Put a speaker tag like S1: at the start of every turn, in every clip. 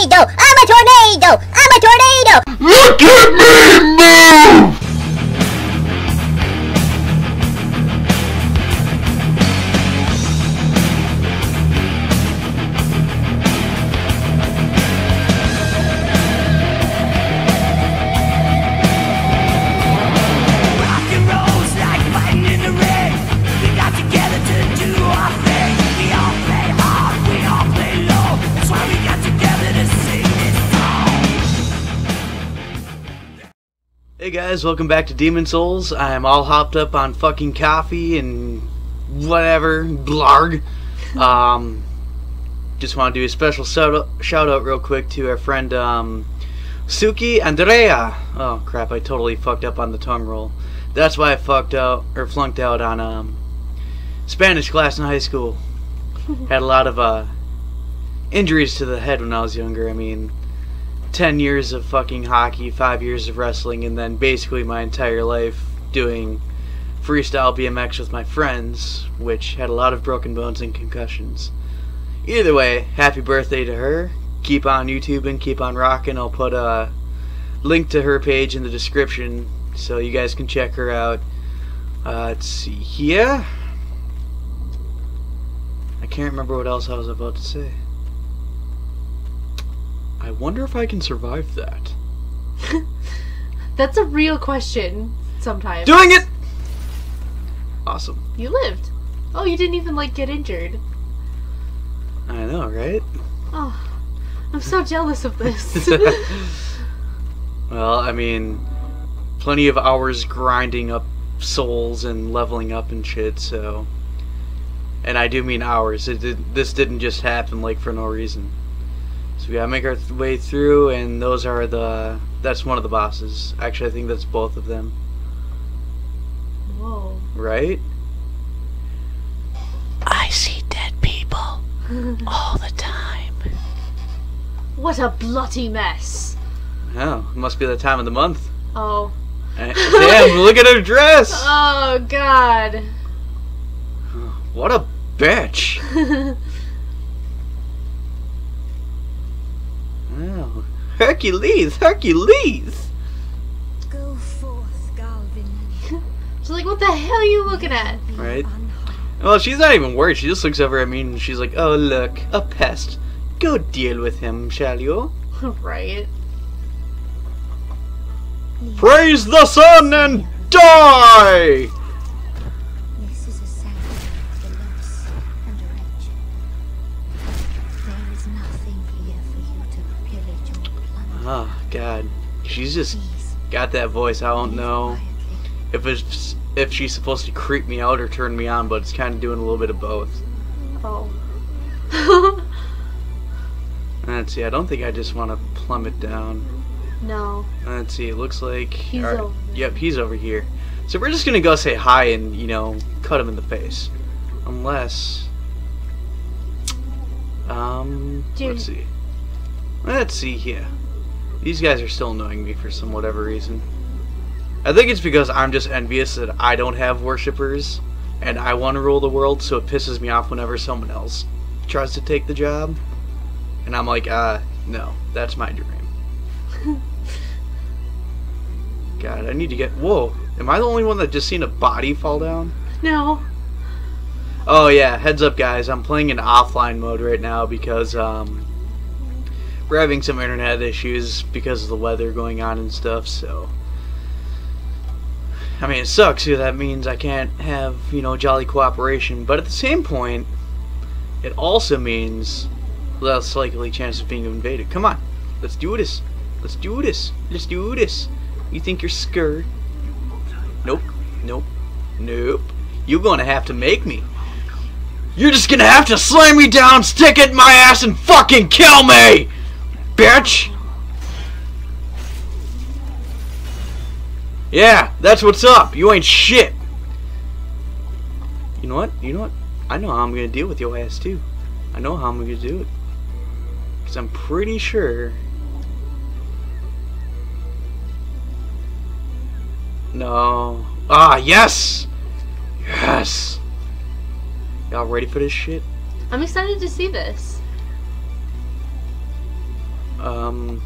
S1: tornado! I'm a tornado! I'm a tornado!
S2: Look at me move!
S3: Guys, welcome back to Demon Souls. I'm all hopped up on fucking coffee and whatever, blarg. Um, just want to do a special shout out, shout out real quick to our friend um, Sookey Andrea. Oh crap, I totally fucked up on the tongue roll. That's why I fucked out or flunked out on um, Spanish class in high school. Had a lot of uh, injuries to the head when I was younger. I mean, 10 years of fucking hockey, 5 years of wrestling, and then basically my entire life doing freestyle BMX with my friends, which had a lot of broken bones and concussions. Either way, happy birthday to her. Keep on YouTube and keep on rocking. I'll put a link to her page in the description so you guys can check her out. Uh, let's see here. I can't remember what else I was about to say. Wonder if I can survive that.
S4: That's a real question sometimes.
S3: Doing it! Awesome.
S4: You lived. Oh, you didn't even like get injured.
S3: I know, right?
S4: Oh, I'm so jealous of this.
S3: well, I mean, plenty of hours grinding up souls and leveling up and shit, so. And I do mean hours. It did, this didn't just happen like for no reason. So we gotta make our way through, and those are the. That's one of the bosses. Actually, I think that's both of them,
S4: Whoa.
S3: right?
S5: I see dead people all the time.
S4: What a bloody mess.
S3: Oh, it must be the time of the month.
S4: Oh.
S3: Eh, Damn, look at her dress!
S4: Oh, God.
S3: What a bitch! Oh, Hercules, Hercules!
S6: Go forth, Galvin.
S4: She's like, what the hell are you looking at?
S3: Right. Well, she's not even worried. She just looks over at me and she's like, "Oh, look, a pest. Go deal with him, shall you?"
S4: right.
S3: Praise the sun and die! Oh God, she's just got that voice. I don't know if it's if she's supposed to creep me out or turn me on, but it's kind of doing a little bit of both.
S4: Oh.
S3: Let's see. I don't think I just want to plummet down.
S4: no.
S3: Let's see. It looks like
S4: He's over
S3: Yep, he's over here. So we're just gonna go say hi and you know cut him in the face, unless. Um.
S4: Dude.
S3: Let's see. Let's see here. These guys are still annoying me for some whatever reason. I think it's because I'm just envious that I don't have worshippers, and I want to rule the world, so it pisses me off whenever someone else tries to take the job, and I'm like, uh, no, that's my dream. God, I need to get. Whoa, am I the only one that just seen a body fall down?
S4: No.
S3: Oh yeah, heads up guys, I'm playing in offline mode right now because um we're having some internet issues because of the weather going on and stuff, so I mean it sucks that means I can't have, you know, jolly cooperation, but at the same point it also means less likely chance of being invaded. Come on, let's do this. Let's do this. Let's do this. You think you're scared? Nope. Nope. Nope. You're gonna have to make me. You're just gonna have to slam me down, stick it in my ass, and fucking kill me! Bitch! Yeah, that's what's up. You ain't shit. You know what? You know what? I know how I'm gonna deal with your ass too. I know how I'm gonna do it. Because I'm pretty sure. No. Ah, yes! Yes! Y'all ready for this shit?
S4: I'm excited to see this.
S3: Um.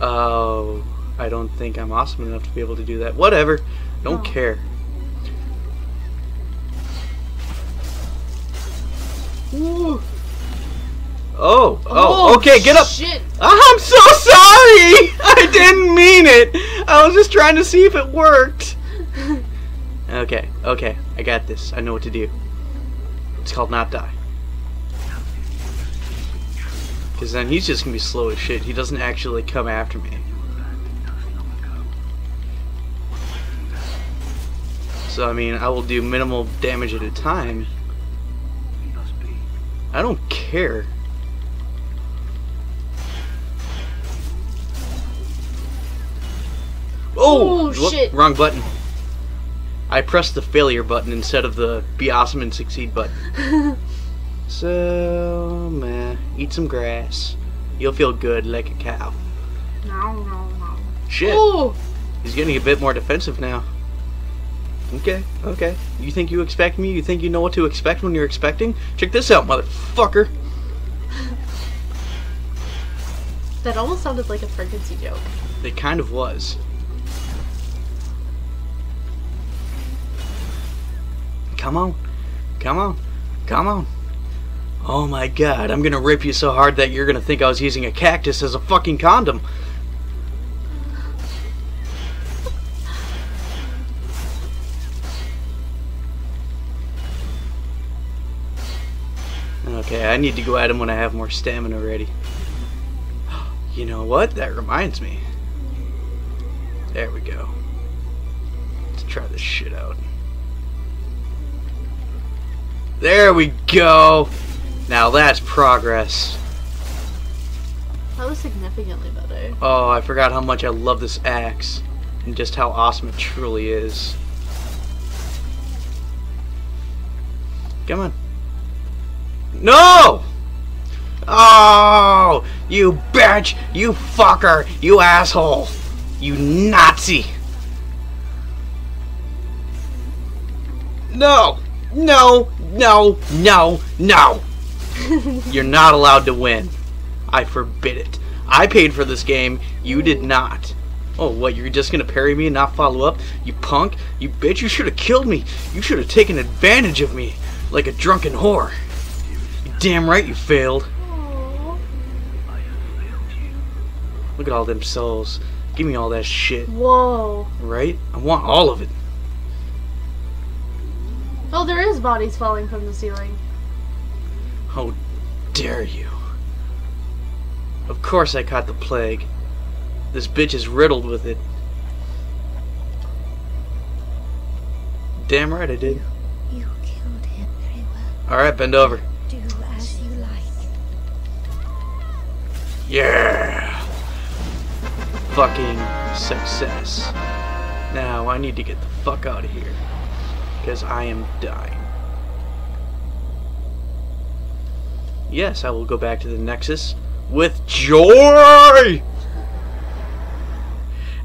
S3: Oh, I don't think I'm awesome enough to be able to do that. Whatever. Don't
S4: Oh.
S3: care.
S4: Ooh.
S3: Oh, oh, okay, get up.
S4: Shit.
S3: I'm so sorry! I didn't mean it! I was just trying to see if it worked. Okay, okay, I got this. I know what to do. It's called not die. Because then he's just gonna be slow as shit. He doesn't actually come after me. So, I mean, I will do minimal damage at a time. I don't care. Oh,
S4: Oh,
S3: whoop,
S4: shit.
S3: Wrong button. I pressed the failure button instead of the be awesome and succeed button. so, meh, eat some grass. You'll feel good like a cow.
S4: No, no, no.
S3: Shit,
S4: Ooh.
S3: he's getting a bit more defensive now. Okay, okay. You think you expect me? You think you know what to expect when you're expecting? Check this out, motherfucker.
S4: That almost sounded like a pregnancy joke.
S3: It kind of was. Come on. Come on. Come on. Oh my god, I'm gonna rip you so hard that you're gonna think I was using a cactus as a fucking condom. Okay, I need to go at him when I have more stamina ready. You know what? That reminds me. There we go. Let's try this shit out. There we go! Now that's progress.
S4: That was significantly better.
S3: Oh, I forgot how much I love this axe. And just how awesome it truly is. Come on. No! Oh! You bitch! You fucker! You asshole! You Nazi! No! No! No! No! No! You're not allowed to win. I forbid it. I paid for this game. You did not. Oh, what? You're just gonna parry me and not follow up? You punk! You bitch! You should have killed me! You should have taken advantage of me like a drunken whore. You damn right you failed. Look at all them souls. Give me all that shit,
S4: Whoa.
S3: right? I want all of it.
S4: Oh, there is bodies falling from the ceiling.
S3: How dare you? Of course I caught the plague. This bitch is riddled with it. Damn right I did.
S6: You killed him very well.
S3: Alright, bend over.
S6: Do as you like.
S3: Yeah! Fucking success. Now I need to get the fuck out of here. Because I am dying. Yes, I will go back to the Nexus with joy!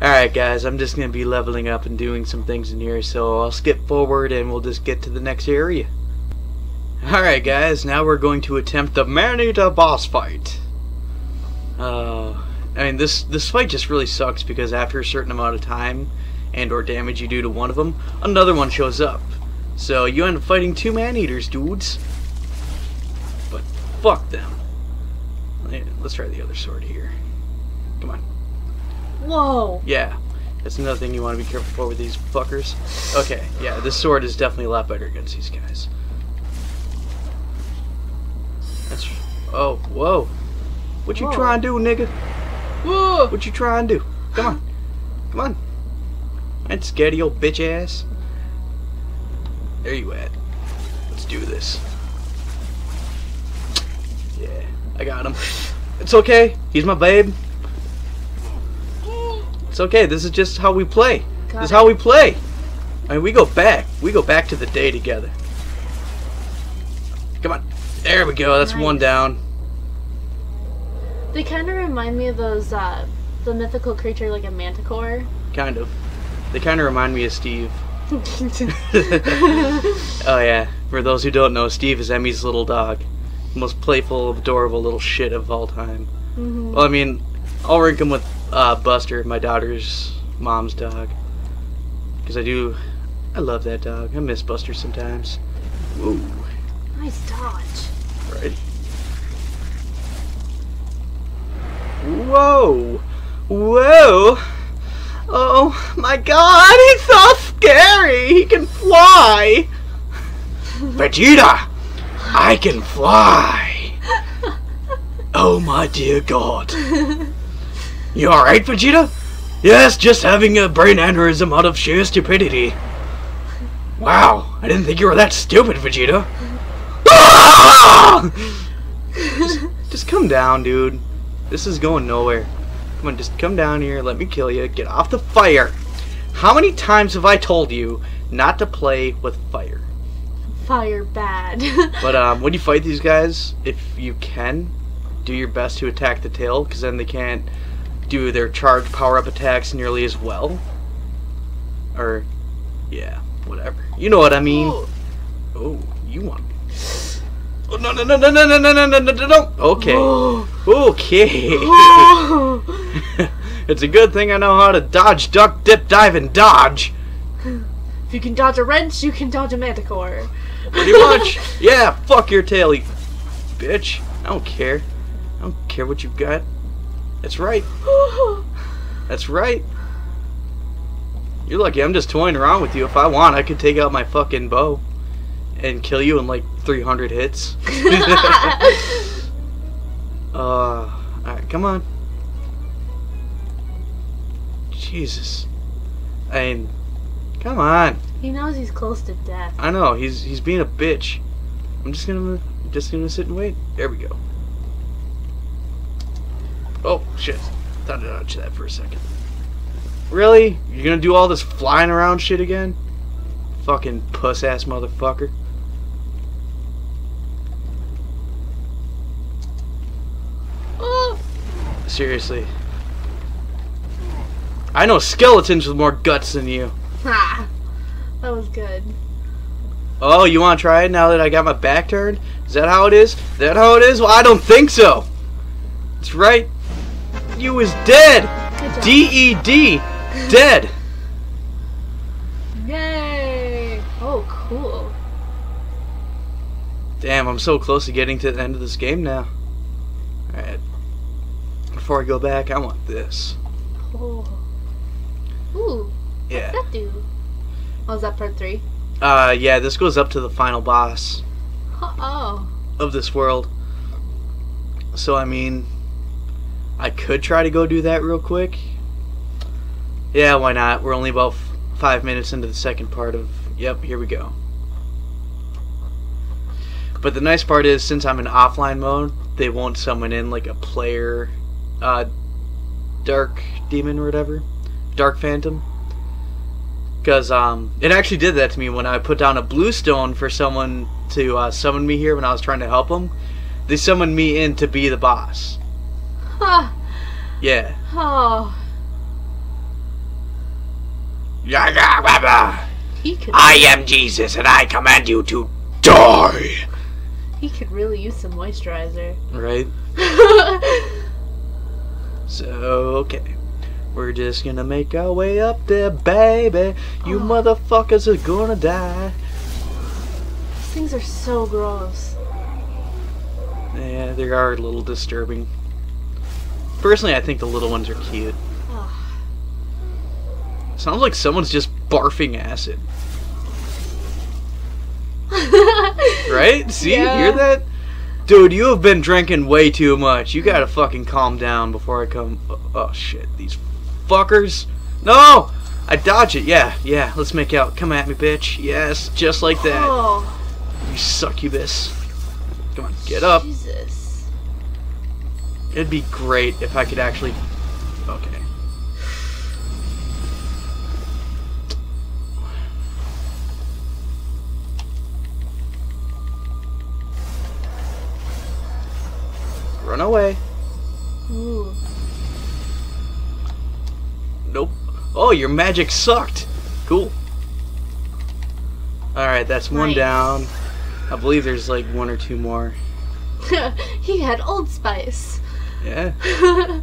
S3: Alright guys, I'm just gonna be leveling up and doing some things in here, so I'll skip forward and we'll just get to the next area. Alright guys, now we're going to attempt the Man-Eater boss fight. Uh, I mean, this this fight just really sucks because after a certain amount of time and or damage you do to one of them, another one shows up. So you end up fighting two man-eaters, dudes. Fuck them. Let's try the other sword here. Come on.
S4: Whoa.
S3: Yeah, that's another thing you want to be careful for with these fuckers. Okay, yeah, this sword is definitely a lot better against these guys. That's. Oh, whoa. What you
S4: Whoa.
S3: trying to do, nigga?
S4: Whoa.
S3: What you trying to do? Come on. Come on. I ain't scared of your bitch ass. There you at. Let's do this. Yeah, I got him. It's okay. He's my babe. It's okay. This is just how we play.
S4: Got
S3: this is
S4: it.
S3: how we play. I mean, we go back. We go back to the day together. Come on. There we go. That's one down.
S4: They kind of remind me of those, uh, the mythical creature like a manticore.
S3: Kind of. They kind of remind me of Steve. oh yeah. For those who don't know, Steve is Emmy's little dog. Most playful, adorable little shit of all time.
S4: Mhm.
S3: Well, I mean, I'll rank him with uh, Buster, my daughter's mom's dog. Because I do, I love that dog. I miss Buster sometimes. Ooh,
S4: Nice dodge.
S3: right. Whoa! Whoa! Oh my god, he's so scary! He can fly! Vegeta! I can fly! Oh my dear god. You alright, Vegeta? Yes, just having a brain aneurysm out of sheer stupidity. Wow, I didn't think you were that stupid, Vegeta. Just, just come down, dude. This is going nowhere. Come on, just come down here, let me kill you, get off the fire. How many times have I told you not to play with fire?
S4: Fire bad.
S3: But um, when you fight these guys, if you can, do your best to attack the tail, because then they can't do their charge power-up attacks nearly as well. Or, yeah, whatever. You know what I mean.
S4: Ooh.
S3: Oh, you want? Oh no no no no no no no no no no no no. Okay. Okay. it's a good thing I know how to dodge, duck, dip, dive, and dodge.
S4: If you can dodge a wrench, you can dodge a manticore.
S3: Pretty much. Yeah, fuck your tail, you bitch. I don't care. I don't care what you've got. That's right. That's right. You're lucky I'm just toying around with you. If I want, I could take out my fucking bow and kill you in like 300 hits. uh, alright, come on. Jesus. I mean, come on.
S4: He knows he's close to death.
S3: I know he's he's being a bitch. I'm just gonna just gonna sit and wait. There we go. Oh shit! Thought I'd dodge that for a second. Really? You're gonna do all this flying around shit again? Fucking puss ass motherfucker.
S4: Oh,
S3: Seriously. I know skeletons with more guts than you.
S4: ha. That was good.
S3: Oh, you want to try it now that I got my back turned? Is that how it is? Is that how it is? Well, I don't think so. That's right. You is dead.
S4: Good.
S3: D E D. Dead.
S4: Yay! Oh, cool.
S3: Damn, I'm so close to getting to the end of this game now. Alright. Before I go back, I want this.
S4: Oh. Ooh,
S3: Yeah.
S4: that dude. Oh, is that part three?
S3: Uh, yeah, this goes up to the final boss
S4: Oh.
S3: of this world. So, I mean, I could try to go do that real quick. Yeah, why not? We're only about f- five minutes into the second part of. Yep, here we go. But the nice part is, since I'm in offline mode, they won't summon in like a player, uh, dark demon or whatever, dark phantom. Because um, it actually did that to me when I put down a blue stone for someone to uh, summon me here when I was trying to help them. They summoned me in to be the boss.
S4: Ha.
S3: Yeah.
S4: Oh.
S2: Yaga Baba!
S4: He could.
S2: I am Jesus and I command you to die!
S4: He could really use some moisturizer.
S3: Right. So okay. We're just gonna make our way up there, baby. You oh. motherfuckers are gonna die.
S4: These things are so gross.
S3: Yeah, they are a little disturbing. Personally, I think the little ones are cute.
S4: Ugh.
S3: Sounds like someone's just barfing acid. Right? See?
S4: Yeah.
S3: Hear that? Dude, you have been drinking way too much. You gotta fucking calm down before I come. Oh, oh, shit. These fuckers. No! I dodge it. Yeah, yeah. Let's make out. Come at me, bitch. Yes, just like that.
S4: Oh,
S3: You succubus. Come on, get up.
S4: Jesus.
S3: It'd be great if I could actually. Okay. Run away.
S4: Ooh.
S3: Nope. Oh, your magic sucked. Cool. Alright, that's one
S4: Nice.
S3: down. I believe there's like one or two more.
S4: he had Old Spice.
S3: Yeah.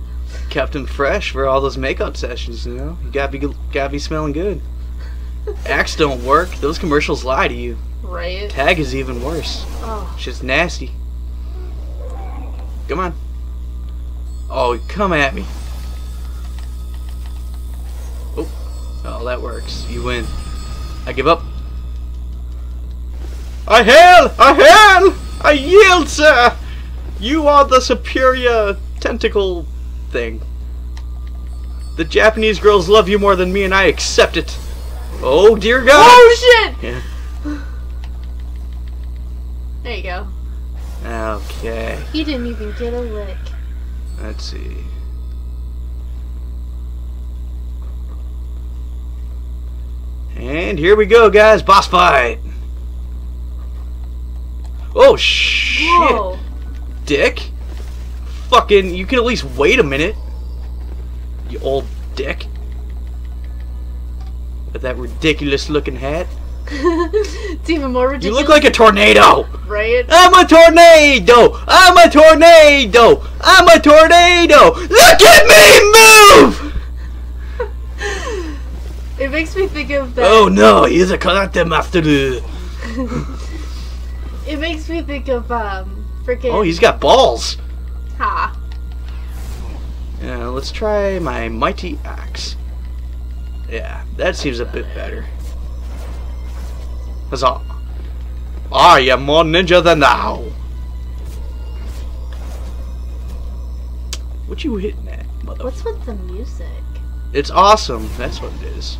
S3: Kept him fresh for all those makeup sessions, you know? You gotta be, gotta be smelling good. Axe don't work. Those commercials lie to you.
S4: right?
S3: Tag is even worse.
S4: Oh,
S3: Shit's nasty. Come on. Oh, come at me. Oh, that works. You win. I give up. I hail! I hail! I yield, sir! You are the superior tentacle thing. The Japanese girls love you more than me, and I accept it. Oh, dear God!
S4: oh shit!
S3: Yeah.
S4: There you go.
S3: Okay.
S4: He didn't even get a lick.
S3: Let's see. And here we go, guys. Boss fight. Oh shit,
S4: Whoa!
S3: dick! Fucking, you can at least wait a minute. You old dick. With that ridiculous looking hat.
S4: it's even more ridiculous.
S3: You look like a tornado.
S4: right?
S3: I'm a tornado! I'm a tornado! I'm a tornado! Look at me move!
S4: It makes me think of that.
S3: Oh no, he's a karate master.
S4: It makes me think of um, freaking.
S3: Oh, he's got balls.
S4: Ha.
S3: Yeah, let's try my mighty axe. Yeah, that seems a bit better. Huzzah. I am more ninja than thou. What you hitting at, mother?
S4: What's with the music?
S3: It's awesome. That's what it is.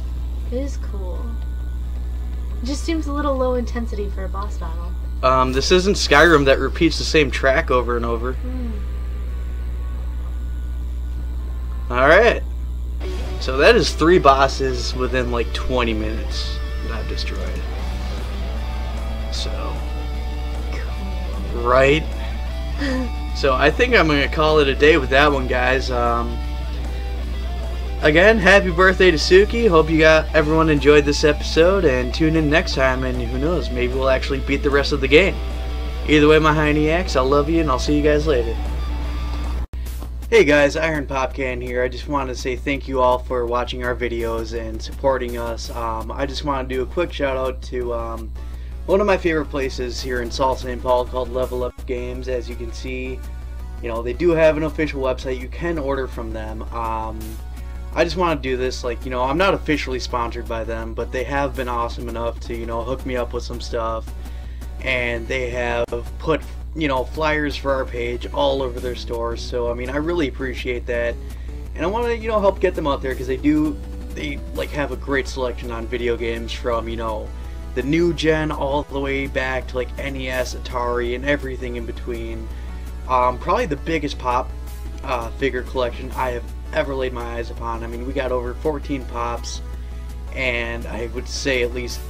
S4: It is cool. It just seems a little low intensity for a boss battle.
S3: Um, this isn't Skyrim that repeats the same track over and over.
S4: Hmm.
S3: Alright. So that is three bosses within like 20 minutes that I've destroyed. So. Right? So I think I'm going to call it a day with that one, guys. Um, again, happy birthday to Sookey. Hope you got everyone enjoyed this episode and tune in next time and who knows, maybe we'll actually beat the rest of the game. Either way, my Hyeniacs, I love you and I'll see you guys later. Hey guys, Iron Popcan here. I just wanted to say thank you all for watching our videos and supporting us. Um, I just want to do a quick shout out to um, one of my favorite places here in South St. Paul called Level Up Games. As you can see, you know, they do have an official website. You can order from them. Um, I just want to do this, like, you know, I'm not officially sponsored by them, but they have been awesome enough to, you know, hook me up with some stuff. And they have put you know, flyers for our page all over their stores. So, I mean, I really appreciate that. And I want to, you know, help get them out there because they do, they, like, have a great selection on video games from, you know, the new gen all the way back to, like, NES, Atari, and everything in between. Um, probably the biggest pop uh, figure collection I have ever laid my eyes upon. I mean, we got over 14 pops, and I would say at least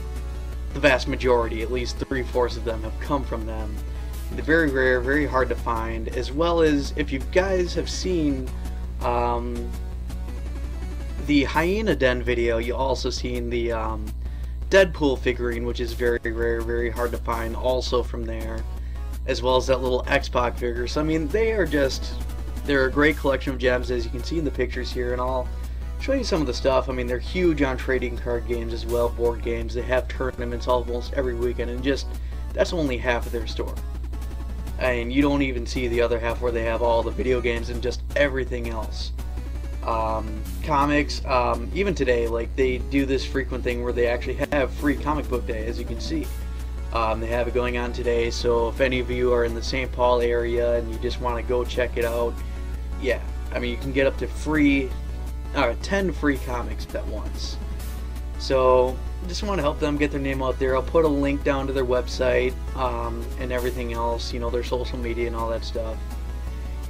S3: the vast majority, at least three-fourths of them, have come from them. They're very rare, very hard to find, as well as if you guys have seen um, the Hyena Den video, you also seen the um, Deadpool figurine, which is very rare, very hard to find, also from there, as well as that little X-Pac figure. So I mean, they are just they're a great collection of gems, as you can see in the pictures here, and I'll show you some of the stuff. I mean, they're huge on trading card games as well, board games. They have tournaments almost every weekend, and just that's only half of their store and you don't even see the other half where they have all the video games and just everything else. Um, comics, um, even today, like they do this frequent thing where they actually have free comic book day, as you can see. Um, they have it going on today, so if any of you are in the St. Paul area and you just want to go check it out, yeah, I mean you can get up to free, uh, 10 free comics at once. So just want to help them get their name out there. I'll put a link down to their website um, and everything else, you know, their social media and all that stuff.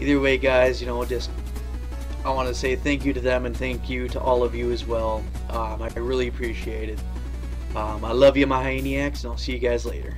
S3: Either way, guys, you know, just I want to say thank you to them and thank you to all of you as well. Um, I really appreciate it. Um, I love you, my Hyeniacs, and I'll see you guys later.